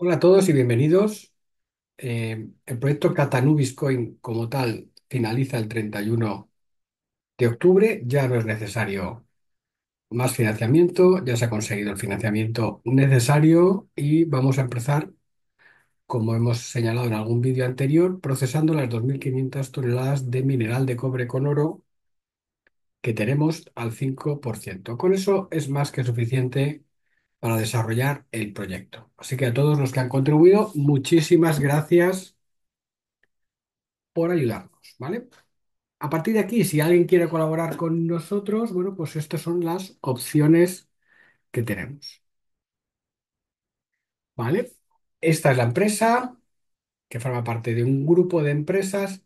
Hola a todos y bienvenidos. Eh, el proyecto Catanubis Coin como tal finaliza el 31 de octubre. Ya no es necesario más financiamiento, ya se ha conseguido el financiamiento necesario y vamos a empezar, como hemos señalado en algún vídeo anterior, procesando las 2.500 toneladas de mineral de cobre con oro que tenemos al 5%. Con eso es más que suficiente para desarrollar el proyecto. Así que a todos los que han contribuido, muchísimas gracias por ayudarnos, ¿vale? A partir de aquí, si alguien quiere colaborar con nosotros, bueno, pues estas son las opciones que tenemos, ¿vale? Esta es la empresa que forma parte de un grupo de empresas.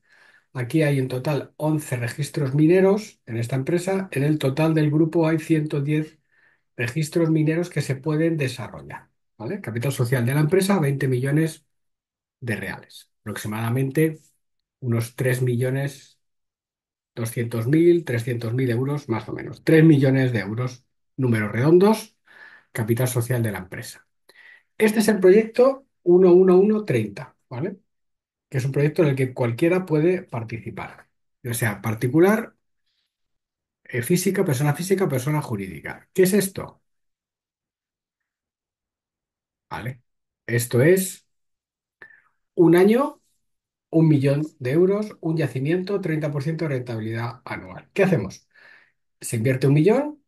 Aquí hay en total 11 registros mineros en esta empresa. En el total del grupo hay 110 registros mineros que se pueden desarrollar, ¿vale? Capital social de la empresa, 20 millones de reales, aproximadamente unos 3 millones 200.000, 300.000 euros más o menos. 3 millones de euros, números redondos, capital social de la empresa. Este es el proyecto 11130, ¿vale? Que es un proyecto en el que cualquiera puede participar, o sea, particular, eh, física, persona física, persona jurídica. ¿Qué es esto? ¿Vale? Esto es un año, un millón de euros, un yacimiento, 30% de rentabilidad anual. ¿Qué hacemos? Se invierte un millón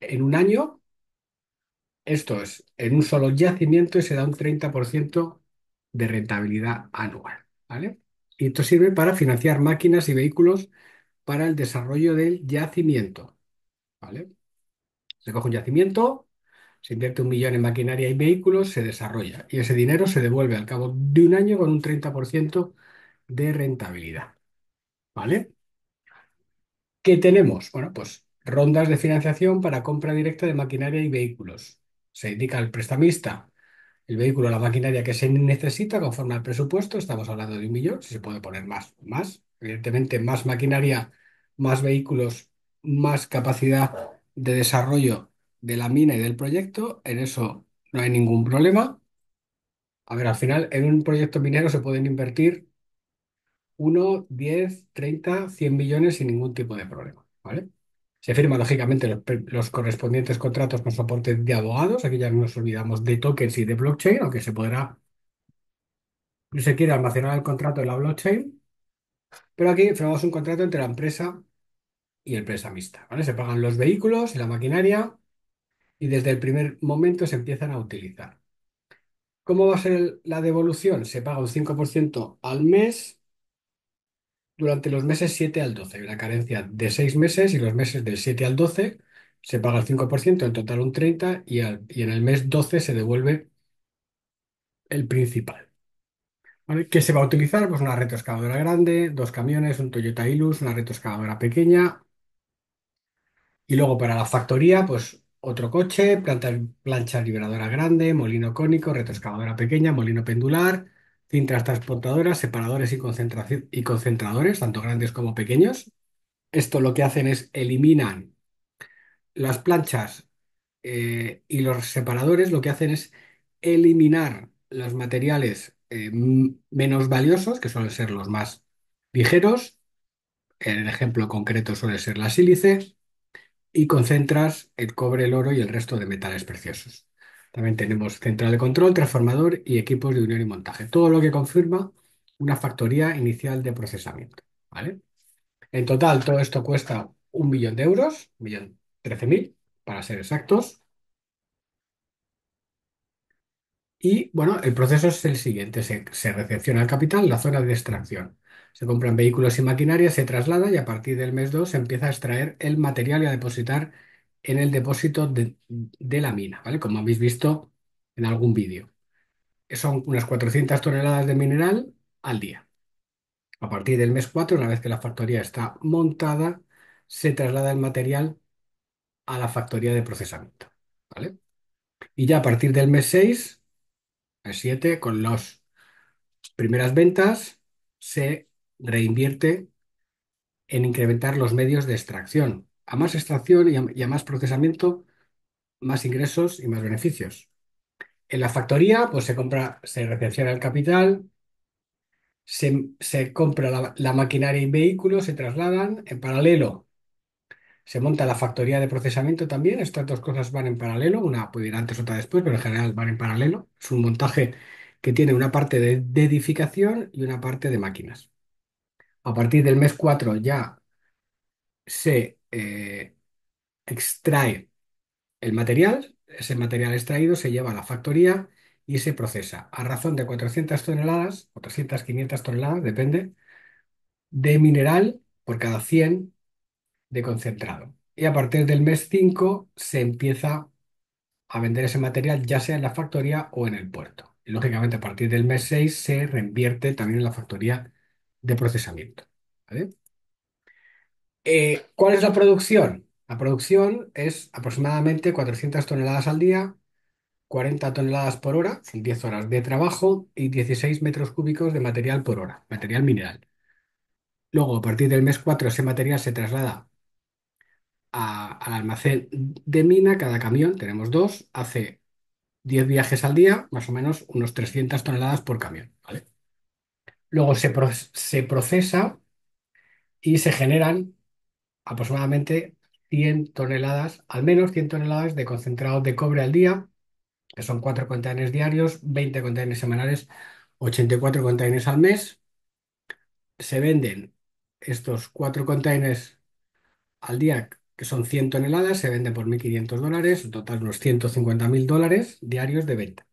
en un año Esto es, en un solo yacimiento y se da un 30% de rentabilidad anual, ¿vale? Y esto sirve para financiar máquinas y vehículos para el desarrollo del yacimiento, ¿vale? Se coge un yacimiento, se invierte un millón en maquinaria y vehículos, se desarrolla y ese dinero se devuelve al cabo de un año con un 30% de rentabilidad, ¿vale? ¿Qué tenemos? Bueno, pues rondas de financiación para compra directa de maquinaria y vehículos. Se indica al prestamista el vehículo, la maquinaria que se necesita conforme al presupuesto, estamos hablando de un millón, si se puede poner más, más. Evidentemente, más maquinaria, más vehículos, más capacidad de desarrollo de la mina y del proyecto, en eso no hay ningún problema. A ver, al final, en un proyecto minero se pueden invertir uno, 10, 30, 100 millones sin ningún tipo de problema, ¿vale? Se firman, lógicamente, los, los correspondientes contratos con soporte de abogados. Aquí ya no nos olvidamos de tokens y de blockchain, aunque se podrá si se quiere almacenar el contrato en la blockchain, pero aquí firmamos un contrato entre la empresa y el prestamista, ¿vale? Se pagan los vehículos y la maquinaria y desde el primer momento se empiezan a utilizar. ¿Cómo va a ser la devolución? Se paga un 5% al mes durante los meses 7 al 12. Hay una carencia de 6 meses y los meses del 7 al 12 se paga el 5%, en total un 30% y, al- y en el mes 12 se devuelve el principal. ¿Vale? ¿Qué se va a utilizar? Pues una retroexcavadora grande, dos camiones, un Toyota Hilux, una retroexcavadora pequeña y luego para la factoría, pues otro coche, planta, plancha liberadora grande, molino cónico, retroexcavadora pequeña, molino pendular, cintas transportadoras, separadores y, y concentradores, tanto grandes como pequeños. Esto lo que hacen es eliminan las planchas eh, y los separadores, lo que hacen es eliminar los materiales eh, menos valiosos, que suelen ser los más ligeros. En el ejemplo concreto suele ser la sílice y concentras el cobre, el oro y el resto de metales preciosos. También tenemos central de control, transformador y equipos de unión y montaje. Todo lo que confirma una factoría inicial de procesamiento. ¿vale? En total, todo esto cuesta un millón de euros, un millón trece mil, para ser exactos. Y bueno, el proceso es el siguiente. Se, se recepciona el capital la zona de extracción. Se compran vehículos y maquinaria, se traslada y a partir del mes 2 se empieza a extraer el material y a depositar en el depósito de, la mina, ¿vale? Como habéis visto en algún vídeo. Son unas 400 toneladas de mineral al día. A partir del mes 4, una vez que la factoría está montada, se traslada el material a la factoría de procesamiento, ¿vale? Y ya a partir del mes 6, el 7, con las primeras ventas, se reinvierte en incrementar los medios de extracción. A más extracción y a, más procesamiento, más ingresos y más beneficios. En la factoría, pues se compra, se recepciona el capital, se, compra la, maquinaria y vehículos, se trasladan. En paralelo, se monta la factoría de procesamiento también. Estas dos cosas van en paralelo, una puede ir antes, otra después, pero en general van en paralelo. Es un montaje que tiene una parte de edificación y una parte de máquinas. A partir del mes 4 ya se eh, extrae el material, ese material extraído se lleva a la factoría y se procesa a razón de 400 toneladas, 400, 500 toneladas, depende, de mineral por cada 100 de concentrado. Y a partir del mes 5 se empieza a vender ese material ya sea en la factoría o en el puerto. Lógicamente a partir del mes 6 se reinvierte también en la factoría de procesamiento. Eh, ¿cuál es la producción? La producción es aproximadamente 400 toneladas al día, 40 toneladas por hora, son 10 horas de trabajo y 16 metros cúbicos de material por hora, material mineral. Luego, a partir del mes 4, ese material se traslada al almacén de mina, cada camión, tenemos dos, hace 10 viajes al día, más o menos unos 300 toneladas por camión. Luego se, pro- se procesa y se generan aproximadamente 100 toneladas, al menos 100 toneladas de concentrado de cobre al día, que son 4 contenedores diarios, 20 contenedores semanales, 84 contenedores al mes. Se venden estos 4 contenedores al día, que son 100 toneladas, se venden por 1.500 dólares, en total unos 150.000 dólares diarios de venta.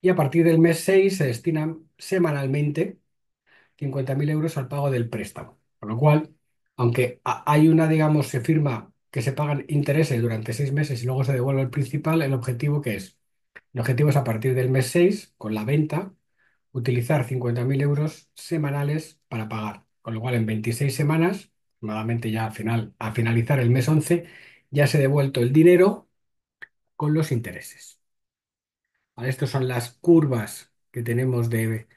Y a partir del mes 6 se destinan semanalmente 50.000 euros al pago del préstamo. Con lo cual, aunque ha- hay una, digamos, se firma que se pagan intereses durante seis meses y luego se devuelve el principal, el objetivo que es, el objetivo es a partir del mes 6, con la venta, utilizar 50.000 euros semanales para pagar. Con lo cual, en 26 semanas, nuevamente ya al final, a finalizar el mes 11, ya se ha devuelto el dinero con los intereses. ¿Vale? Estas son las curvas que tenemos de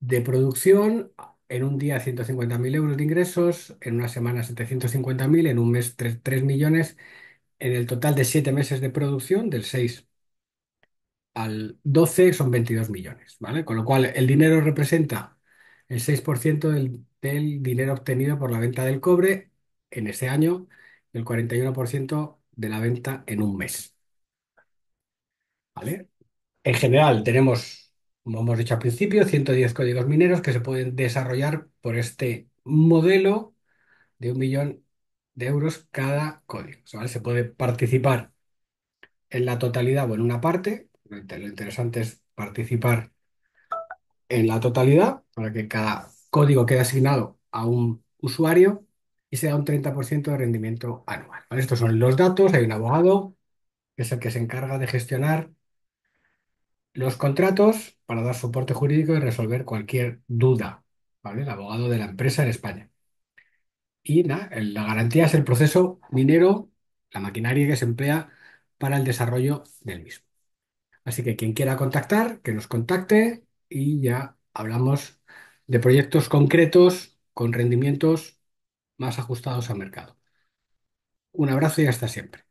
de producción, en un día 150.000 euros de ingresos, en una semana 750.000, en un mes 3, millones, en el total de 7 meses de producción, del 6 al 12 son 22 millones, ¿vale? Con lo cual el dinero representa el 6% del, del dinero obtenido por la venta del cobre en ese año y el 41% de la venta en un mes, ¿vale? En general, tenemos, como hemos dicho al principio, 110 códigos mineros que se pueden desarrollar por este modelo de un millón de euros cada código. Se puede participar en la totalidad o en una parte. Lo inter- lo interesante es participar en la totalidad para que cada código quede asignado a un usuario y se da un 30% de rendimiento anual. Estos son los datos. Hay un abogado que es el que se encarga de gestionar los contratos para dar soporte jurídico y resolver cualquier duda. El abogado de la empresa en España. Y el- la garantía es el proceso minero, la maquinaria que se emplea para el desarrollo del mismo. Así que quien quiera contactar, que nos contacte y ya hablamos de proyectos concretos con rendimientos más ajustados al mercado. Un abrazo y hasta siempre.